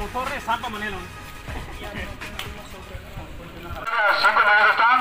el buzorre, Sampa Manelo. Cinco minutos están.